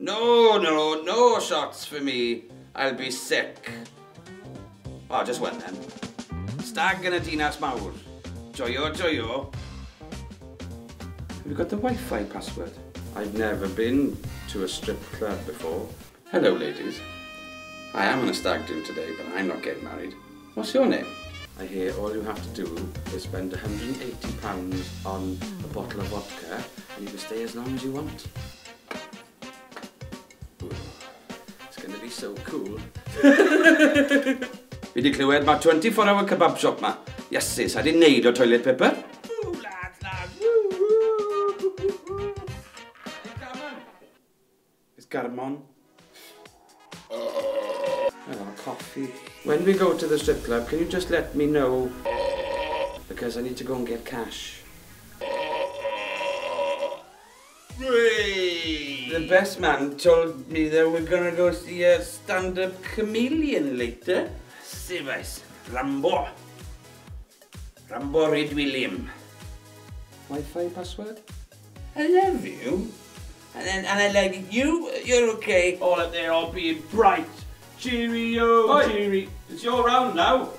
No, no, no shots for me. I'll be sick. Oh, just one then. Stag yn y dinas mawr. Joio, joio. Have you got the Wi-Fi password? I've never been to a strip club before. Hello, ladies. I am on a stag do today, but I'm not getting married. What's your name? I hear all you have to do is spend £180 on a bottle of vodka and you can stay as long as you want. Be so cool. Fi di clywed, mae 24 hour kebab shop ma. Iesus, a di neud o toilet paper. Woo, lads, lads. Woo, woo. Hey, Carmon. Is Garmon? Oh, coffee. When we go to the strip club, can you just let me know? Because I need to go and get cash. The best man told me that we're gonna go see a stand-up chameleon later. Sefais, Rambo. Rambo Reid William. Wi-Fi password? I love you. And then, and I like you. You're okay. All up there all being bright. Cheerio, Oi. cheery. It's your round now.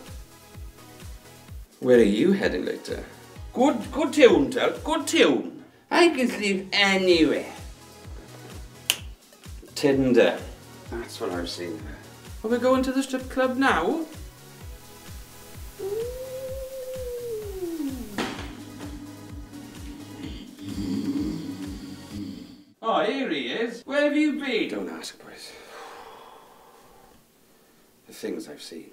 Where are you heading later? Good, good tune, Tel. Good tune. I can sleep anywhere. Tinder. That's what I've seen. Are we going to the strip club now? Oh, here he is. Where have you been? Don't ask, boys. The things I've seen.